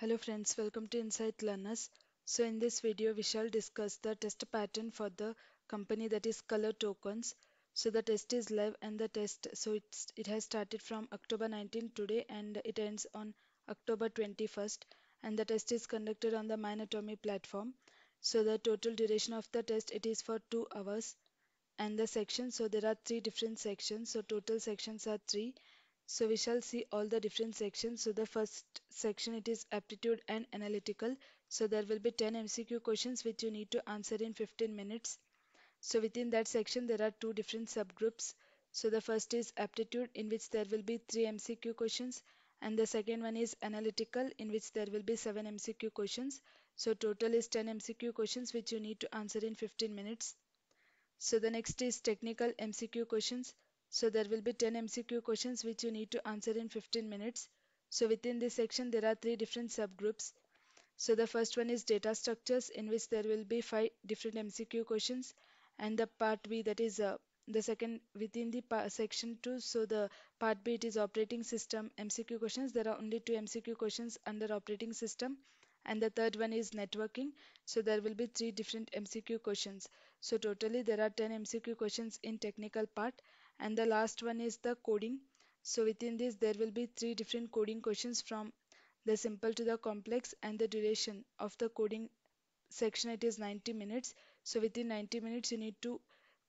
Hello friends, welcome to Insight Learners. So in this video we shall discuss the test pattern for the company that is ColorTokens. So the test is live and the test so it's it has started from October 19 today and it ends on October 21st and the test is conducted on the Minatomy platform. So the total duration of the test it is for 2 hours and the section so there are three different sections so total sections are 3 so we shall see all the different sections. So the first section it is aptitude and analytical. So there will be 10 MCQ questions which you need to answer in 15 minutes. So within that section there are two different subgroups. So the first is aptitude in which there will be 3 MCQ questions and the second one is analytical in which there will be 7 MCQ questions. So total is 10 MCQ questions which you need to answer in 15 minutes. So the next is technical MCQ questions. So there will be 10 MCQ questions which you need to answer in 15 minutes. So within this section there are three different subgroups. So the first one is data structures in which there will be five different MCQ questions and the part B that is uh, the second within the section 2 so the part B it is operating system MCQ questions there are only two MCQ questions under operating system and the third one is networking. So there will be three different MCQ questions. So totally there are 10 MCQ questions in technical part. And the last one is the coding. So within this there will be three different coding questions from the simple to the complex and the duration of the coding section. It is 90 minutes. So within 90 minutes you need to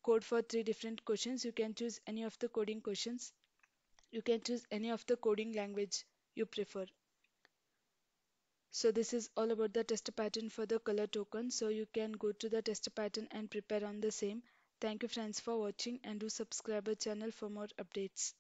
code for three different questions. You can choose any of the coding questions. You can choose any of the coding language you prefer so this is all about the test pattern for the color token so you can go to the test pattern and prepare on the same Thank you friends for watching and do subscribe our channel for more updates.